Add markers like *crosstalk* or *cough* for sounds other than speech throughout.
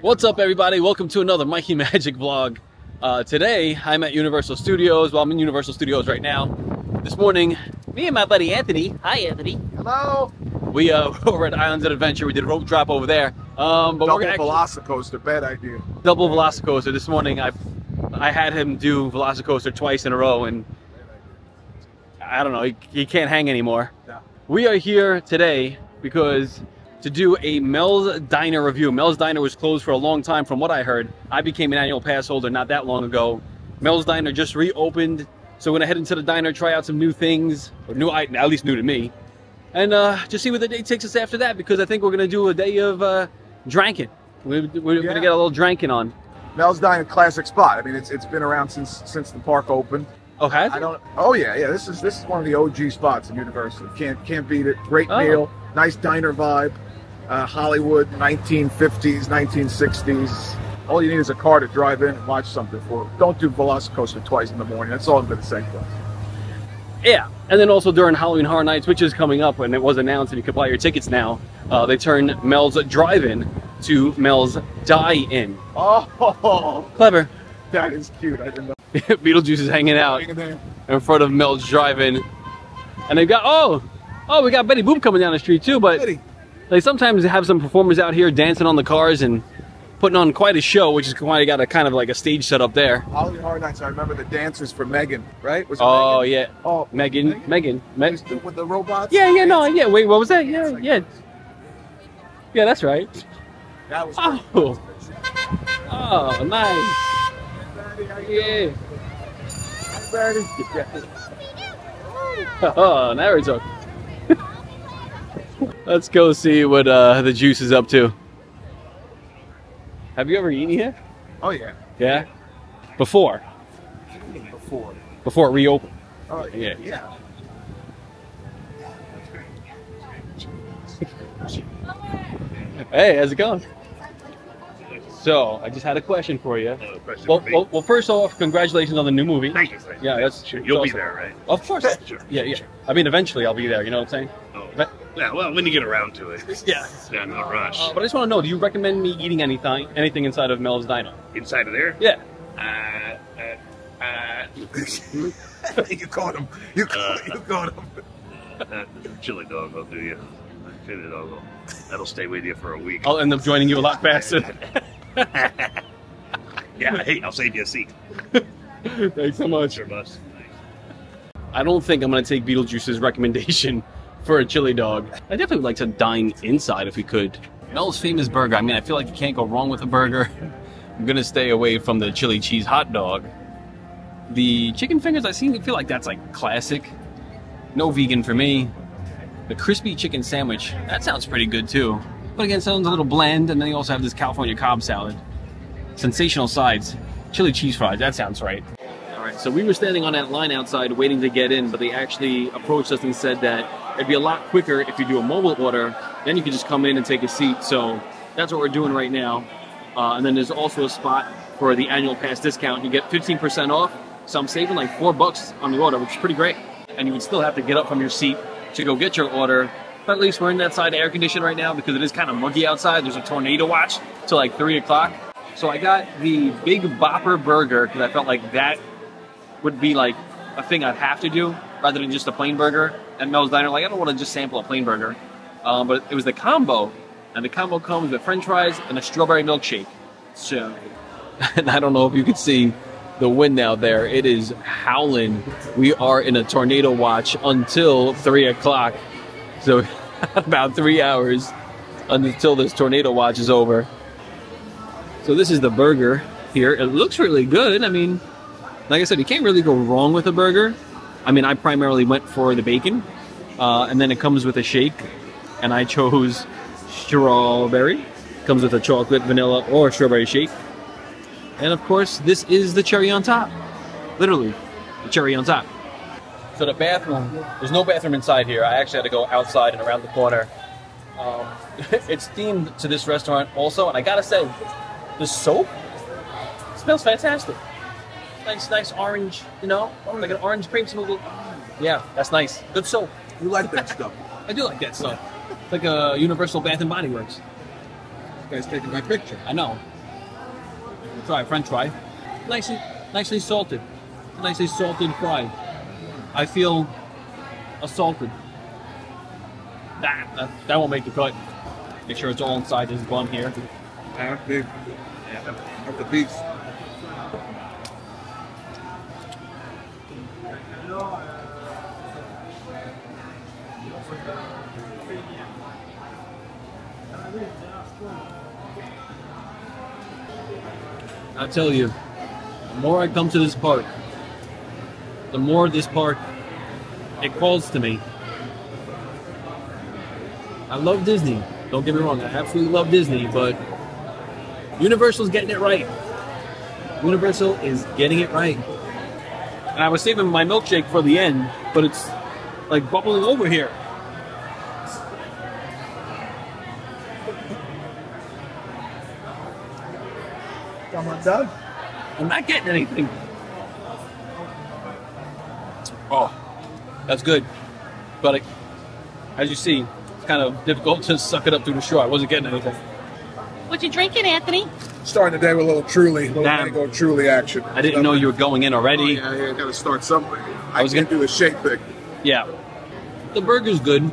What's up, everybody? Welcome to another Mikey *laughs* Magic vlog. Uh, today, I'm at Universal Studios. Well, I'm in Universal Studios right now. This morning, me and my buddy Anthony. Hi, Anthony. Hello. We uh, were *laughs* over at Islands of Adventure. We did a rope drop over there. Um, but Double we're Velocicoaster, bad idea. double Velocicoaster. This morning, I I had him do Velocicoaster twice in a row, and I don't know. He, he can't hang anymore. No. We are here today because to do a Mel's Diner review. Mel's Diner was closed for a long time, from what I heard. I became an annual pass holder not that long ago. Mel's Diner just reopened, so we're gonna head into the diner, try out some new things, or new, item, at least new to me, and uh, just see where the day takes us after that. Because I think we're gonna do a day of uh, drinking. We're, we're Yeah. gonna get a little drinking on. Mel's Diner, classic spot. I mean, it's it's been around since since the park opened. Okay. I don't. Oh yeah, yeah. This is this is one of the OG spots in Universal. Can't can't beat it. Great Oh. meal, nice diner vibe. Uh, Hollywood, 1950s, 1960s. All you need is a car to drive in and watch something for. Don't do Velocicoaster twice in the morning. That's all I'm going to say. Guys. Yeah, and then also during Halloween Horror Nights, which is coming up, and it was announced, and you can buy your tickets now. Uh, they turn Mel's Drive-In to Mel's Die-In. Oh, Clever. that is cute. I didn't know. *laughs* Beetlejuice is hanging out in front of Mel's Drive-In, and they've got oh, oh, we got Betty Boop coming down the street too. But Betty. They sometimes have some performers out here dancing on the cars and putting on quite a show, which is why they got a kind of like a stage set up there. Halloween Horror Nights. I remember the dancers for Megan, right? Was it Oh Megan? yeah, Oh, Megan, Megan, Me- With the- with the robots? yeah, yeah, no, yeah. Wait, what was that? Yeah, yeah, yeah. That's right. That was Oh. Oh, nice. Yeah. *laughs* Oh, now we're talking. Let's go see what uh, the juice is up to. Have you ever eaten here? Oh yeah. Yeah. Before, Before. before it reopened. Oh Yeah. yeah. Hey, how's it going? So, I just had a question for you. Uh, question Well, for me. well, well, first off, congratulations on the new movie. thank you. Yeah, that's Sure, You'll be awesome. there, right? Of course. Sure. Yeah, yeah. I mean, eventually I'll be there. You know what I'm saying? But- Yeah. Well, when you get around to it. *laughs* Yeah. Yeah, no rush. Uh, but I just want to know: Do you recommend me eating anything, anything inside of Mel's Diner? Inside of there. Yeah. Uh, uh, uh, *laughs* you caught him. You caught, you caught him. uh, chili dog will do you. Chili dog will. That'll stay with you for a week. I'll end up joining you a lot faster. *laughs* Yeah. Hey, I'll save you a seat. Thanks so much. Sure, bus. I don't think I'm going to take Beetlejuice's recommendation for a chili dog. I definitely would like to dine inside if we could. Mel's famous burger. I mean, I feel like you can't go wrong with a burger. *laughs* I'm going to stay away from the chili cheese hot dog. The chicken fingers, I seem to feel like that's like classic. No vegan for me. The crispy chicken sandwich, that sounds pretty good too. But again, sounds a little bland. And then you also have this California Cobb salad. Sensational sides. Chili cheese fries, that sounds right. All right, so we were standing on that line outside waiting to get in, but they actually approached us and said that it'd be a lot quicker if you do a mobile order. Then you can just come in and take a seat. So that's what we're doing right now. Uh, and then there's also a spot for the annual pass discount. You get 15% off. So I'm saving like four bucks on the order, which is pretty great. And you would still have to get up from your seat to go get your order. But at least we're in that side air conditioned right now because it is kind of muggy outside. There's a tornado watch till like three o'clock. So I got the Big Bopper Burger because I felt like that would be like a thing I'd have to do rather than just a plain burger at Mel's Diner. Like I don't want to just sample a plain burger, um, but it was the combo, and the combo comes with French fries and a strawberry milkshake. So, *laughs* and I don't know if you can see the wind out there. It is howling. We are in a tornado watch until three o'clock. So *laughs* about three hours until this tornado watch is over. So this is the burger here. It looks really good. I mean, like I said, you can't really go wrong with a burger. I mean, I primarily went for the bacon, uh, and then it comes with a shake, and I chose strawberry. Comes with a chocolate, vanilla, or strawberry shake. And of course, this is the cherry on top. Literally, the cherry on top. So the bathroom, there's no bathroom inside here. I actually had to go outside and around the corner. Um, *laughs* it's themed to this restaurant also, and I gotta say, the soap smells fantastic. Nice, nice orange, you know, oh, like an orange cream smoothie. Yeah, that's nice. Good soap. You like that stuff. *laughs* I do like that stuff. It's like a Universal Bath and Body Works. This guy's taking my picture. I know. Try French fry. Nicely, nicely salted. Nicely salted fry. I feel assaulted. That, that that won't make the cut. Make sure it's all inside this bun here. Half big. Of the beef. I tell you, the more I come to this park, the more this park it calls to me. I love Disney. Don't get me wrong, I absolutely love Disney, but Universal's getting it right. Universal is getting it right. And I was saving my milkshake for the end, but it's like bubbling over here. Come Doug. I'm not getting anything. Oh, that's good. But it, as you see, it's kind of difficult to suck it up through the straw. I wasn't getting anything. What you drinking, Anthony? Starting the day with a little truly, little Damn. mango truly action. I didn't know you were going in Oh, already. yeah, yeah, gotta start something. I, I was gonna- do the shake thing. Yeah. The burger's good.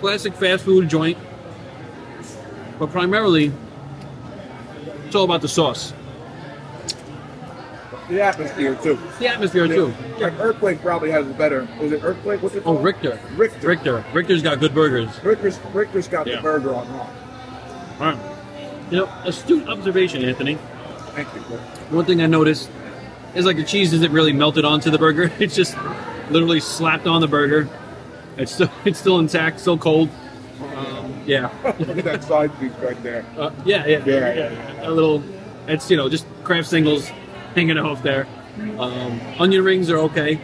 Classic fast food joint. But primarily, it's all about the sauce. The atmosphere too. The atmosphere, too. Like Earthquake probably has a better. Is it Earthquake? What's it Oh. Richter. Richter. Richter. Richter's got good burgers. Richter's, Richter's got Yeah. the burger on rock. All right. You know, astute observation, Anthony. Thank you. One thing I noticed is like the cheese isn't really melted onto the burger. *laughs* It's just literally slapped on the burger. It's still *laughs* it's still intact, still cold. Yeah. Look at that side piece right there. Uh, yeah, yeah, Yeah, yeah, A little. It's you know just Kraft singles hanging off there. Um, onion rings are okay,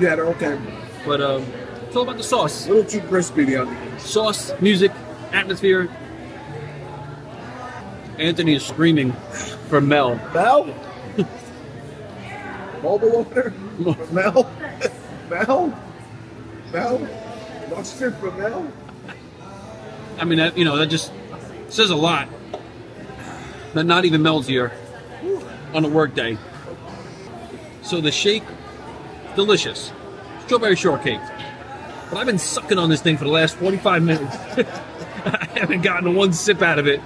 Yeah, they're okay. but um, it's all about the sauce. A little too crispy the onions. Sauce, music, atmosphere. Anthony is screaming for Mel. Mel? Mobile opener? *laughs* Mel? *laughs* Mel? Mel? Mustard for Mel? I mean, that, you know, that just says a lot. But not even Mel's here on a work day. So the shake, delicious. Strawberry shortcake. But I've been sucking on this thing for the last 45 minutes. *laughs* I haven't gotten one sip out of it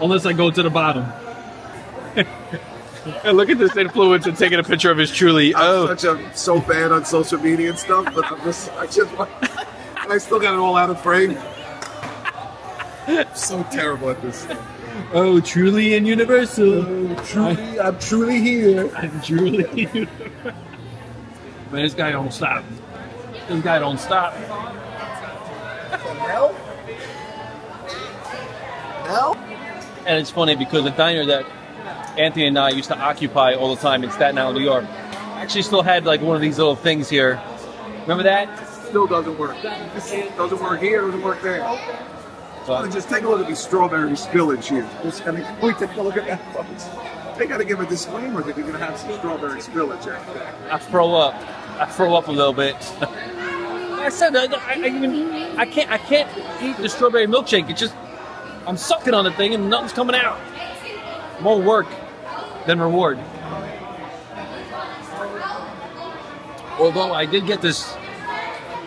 unless I go to the bottom. and *laughs* look at this influencer taking a picture of his truly. Oh, I'm such a so bad on social media and stuff, but I'm just I just want I still got it all out of frame. *laughs* so terrible at this. oh, truly and universal. Oh, Truly, I'm truly here. I'm truly. *laughs* Here. Man, this guy don't stop. This guy don't stop. Mel? Mel? And it's funny because the diner that Anthony and I used to occupy all the time in Staten Island, New York, actually still had like one of these little things here. Remember that? Still doesn't work. Doesn't work here, doesn't work there. So, Just take a look at these strawberry spillage here. Just, I mean, can we take a look at that, folks? They got to give a disclaimer that you're going to have some strawberry spillage out there. I throw up. I throw up a little bit. I said I, I, I even I can't I can't eat the strawberry milkshake. It's just I'm sucking on the thing and nothing's coming out. More work than reward. Although I did get this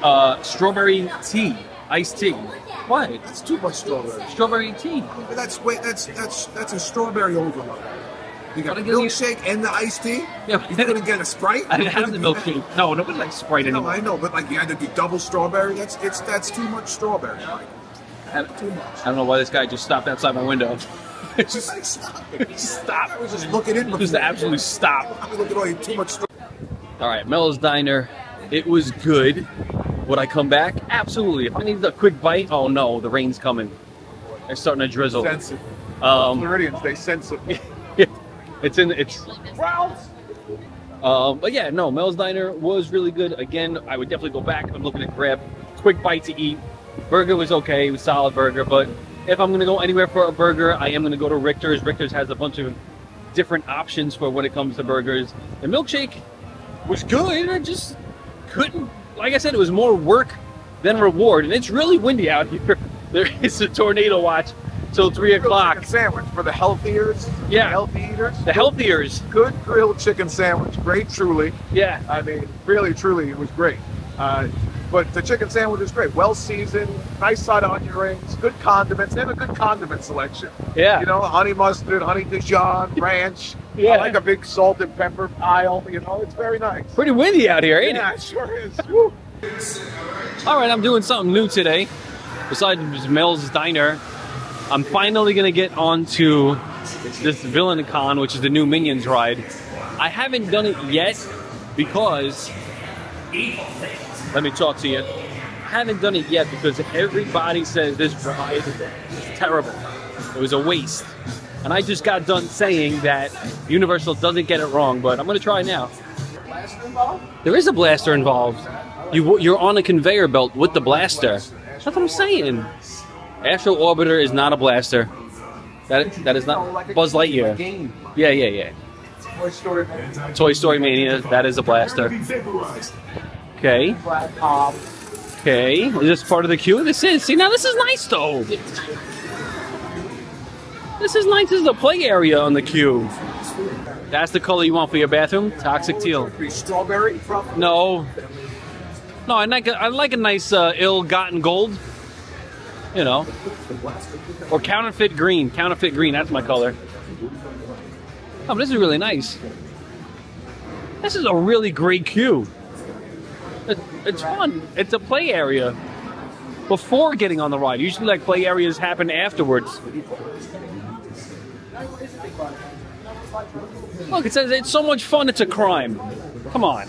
uh, strawberry tea, iced tea. What? It's too much strawberry. Strawberry tea. But that's wait, that's that's that's a strawberry overload. You got the milkshake and the iced tea. Yeah, You couldn't *laughs* get a sprite. I didn't have the milkshake. No, nobody likes Sprite No, anymore. I know, but like you had to do double strawberry. That's it's that's too much strawberry. Like, too much. I don't know why this guy just stopped outside my window. *laughs* Just like stop. Stop. I was just looking in. Just absolutely stop. I'm looking at all you too much. All right, Mel's Diner. It was good. Would I come back? Absolutely. If I needed a quick bite, oh no, the rain's coming. It's starting to drizzle. sense it. Um, Floridians, they sense it. *laughs* it's in. It's. Um, but yeah, no, Mel's Diner was really good. Again, I would definitely go back. I'm looking to grab quick bite to eat. Burger was okay. It was solid burger. But if I'm going to go anywhere for a burger, I am going to go to Richter's. Richter's has a bunch of different options for when it comes to burgers. The milkshake was good. I just couldn't. Like I said, it was more work than reward. And it's really windy out here. *laughs* There is a tornado watch till three o'clock. Sandwich for the healthiers. Yeah. the healthy eaters. The healthiers. Good grilled chicken sandwich. Great, truly. Yeah. I mean, really, truly, it was great. Uh, but the chicken sandwich is great. Well seasoned, nice side of onion rings, good condiments. They have a good condiment selection. Yeah. You know, honey mustard, honey Dijon, *laughs* ranch. Yeah. I like a big salt and pepper pile. You know, it's very nice. Pretty windy out here, ain't yeah, it? it sure is. All right, I'm doing something new today. Besides Mel's Diner, I'm finally gonna get onto this Villain Con, which is the new Minions ride. I haven't done it yet because let me talk to you. I haven't done it yet because everybody says this ride is terrible. It was a waste. And I just got done saying that Universal doesn't get it wrong, but I'm gonna try now. There is a blaster involved. You, you're on a conveyor belt with the blaster. That's what I'm saying. Astro Orbiter is not a blaster. That that is not Buzz Lightyear. Yeah, yeah, yeah. Toy Story. Toy Story Mania. That is a blaster. Okay. Okay. Is this part of the queue? This is. See, now this is nice though. This is nice. This is a play area on the queue. That's the color you want for your bathroom? Toxic teal. strawberry. No. No, I like a, I like a nice uh, ill-gotten gold. You know. Or counterfeit green. Counterfeit green. That's my color. Oh, this is really nice. This is a really great queue. It, it's fun. It's a play area. Before getting on the ride. Usually, like play areas happen afterwards. Look, it says it's so much fun. It's a crime. Come on.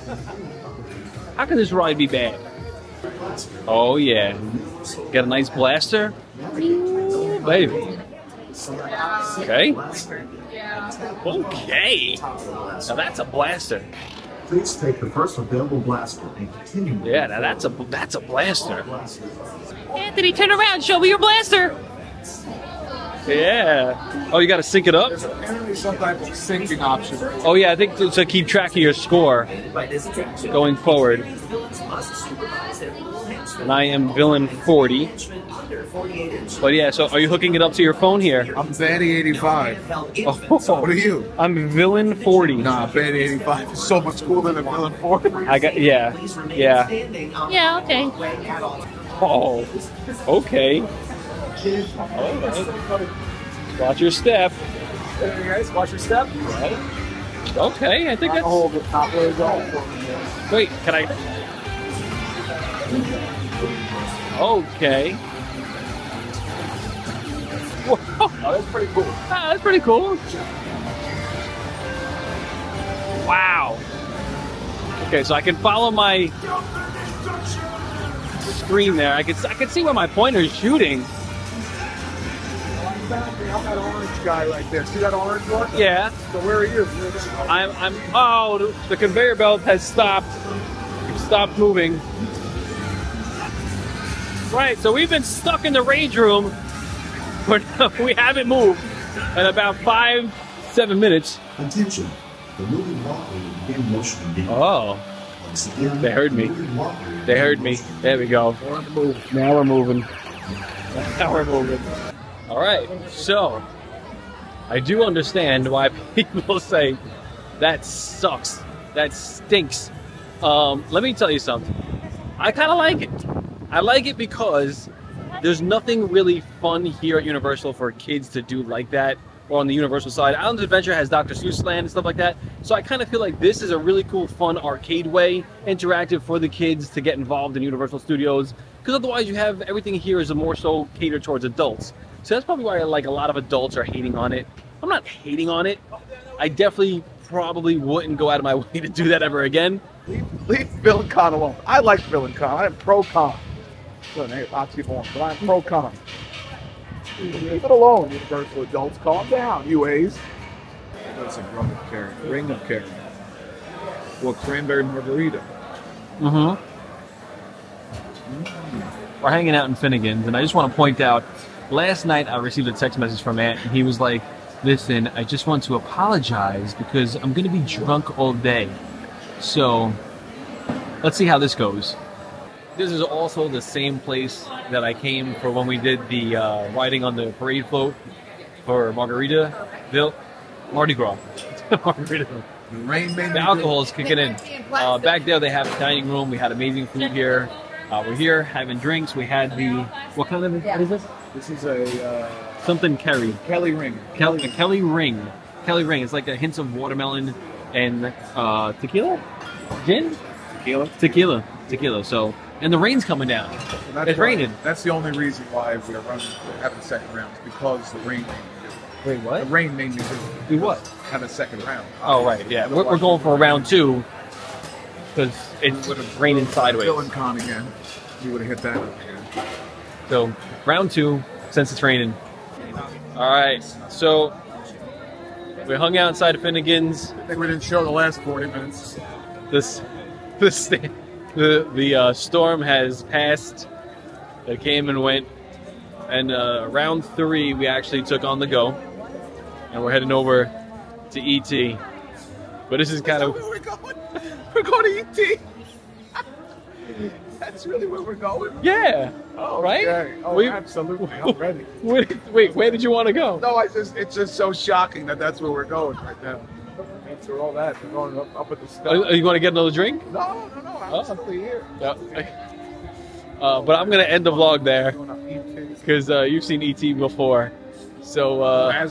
How can this ride be bad? Oh yeah, got a nice blaster. Baby. Okay. Okay. Now that's a blaster. Please take the first available blaster and continue. Yeah, now that's a that's a blaster. Anthony, turn around. Show me your blaster. Yeah. Oh, you got to sync it up. There's apparently some type of syncing option. Oh yeah, I think to, to keep track of your score going forward. And I am villain 40. But yeah, so are you hooking it up to your phone here? I'm Vanny 85. *laughs* What are you? I'm villain 40. Nah, Vanny 85 is so much cooler than Villain 40. I got yeah, yeah. Yeah, okay. Oh, okay. Alright. Watch your step. Hey guys, watch your step. Okay, I think that's hold the top way going. wait. Can I? Okay. Oh, that's pretty cool. ah, that's pretty cool. Wow. Okay, so I can follow my screen there. I can I can see where my pointer is shooting. I'm that orange guy right there. See that orange one? Yeah. So where are you? I'm, I'm, oh, the- the conveyor belt has stopped. Stopped moving. Right, so we've been stuck in the rage room, but *laughs* we haven't moved in about five, seven minutes. Attention. The moving walkway will begin motion again. Oh, they heard me. moving walkway will they heard me. There we go. Now we're moving. Now we're moving. All right, so I do understand why *laughs* people say that sucks, that stinks. Um, let me tell you something. I kind of like it. I like it because there's nothing really fun here at Universal for kids to do like that. Or on the Universal side, Islands Adventure has Dr. Seuss Land and stuff like that. So I kind of feel like this is a really cool, fun arcade way, interactive for the kids to get involved in Universal Studios. Because otherwise, you have everything here is more so catered towards adults. So that's probably why like a lot of adults are hating on it. I'm not hating on it. I definitely probably wouldn't go out of my *laughs* way to do that ever again. Leave, leave Villain Con alone. I like Villain Con. I'm pro con. Good name, oxymoron, but I'm pro con. Leave it alone, Universal adults. Calm down, UAs. That's a rum of carrot, ring of carrot. Well, cranberry margarita. Mm-hmm. We're hanging out in Finnegan's, and I just want to point out, last night I received a text message from Ant, and he was like, "Listen, I just want to apologize because I'm going to be drunk all day, so let's see how this goes." This is also the same place that I came for when we did the uh, riding on the parade float for Margaritaville, Mardi Gras. *laughs* Margaritaville. The rain made The alcohol is kicking in. Uh, back there, they have a dining room. We had amazing food here. Uh, we're here having drinks. We had the what kind of what is this? This is a uh, Something Kelly. Kelly ring. Kelly, a Kelly ring. Kelly ring. It's like a hint of watermelon and uh, tequila, gin, Tequila. tequila, tequila. So, and the rain's coming down. It's why- raining. That's the only reason why we're running, we're having second rounds because the rain made me do Wait, it. The what? rain made me do it. Do what? Have a second round. Oh, right. Yeah, we're, we're going for round two because it's raining Bill sideways. and Con again. You would have hit that again. So round two, since it's raining. All right. So we hung out inside of Finnegan's. I think we didn't show the last 40 minutes. This, *laughs* this, the *laughs* the uh, storm has passed. It came and went. And uh, round three, we actually took on the go, and we're heading over to ET. But this is kind of where we're going. *laughs* We're going to ET. *laughs* That's really where we're going. yeah. Oh, Right? okay. Oh, We- absolutely. I'm ready. Did, wait, where did you want to go? No, I just it's just so shocking that that's where we're going right now. After all that, we're going up, up at the sky. you want to get another drink? No, no, no. I'm Oh. still here. Yeah. Uh, but I'm gonna end the vlog there Going up ET. because uh, you've seen ET before. So uh,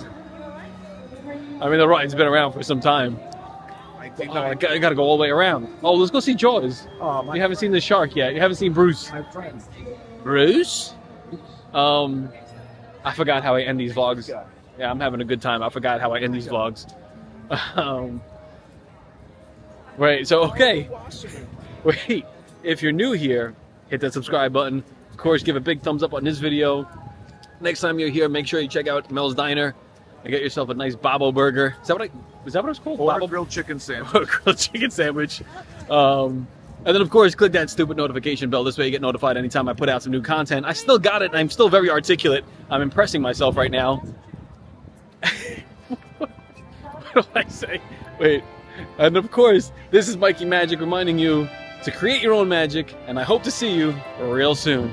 I mean, the ride's been around for some time. I Oh, I, got, I gotta go all the way around. Oh, let's go see Jaws. Oh, my, You haven't seen the shark yet. You haven't seen Bruce. my friend. Bruce? Um, I forgot how I end these vlogs. Yeah, I'm having a good time. I forgot how I end these vlogs. *laughs* Um, right. So okay. *laughs* Wait. If you're new here, hit that subscribe button. Of course, give a big thumbs up on this video. Next time you're here, make sure you check out Mel's Diner and get yourself a nice Bobo burger. Is that what I? Is that what it's called? Or Bobo grilled chicken *laughs* sandwich. or grilled chicken sandwich. Um, and then, of course, click that stupid notification bell. This way, you get notified anytime I put out some new content. I still got it. I'm still very articulate. I'm impressing myself right now. *laughs* do I say? Wait. And of course, this is Mikey Magic reminding you to create your own magic, and I hope to see you real soon.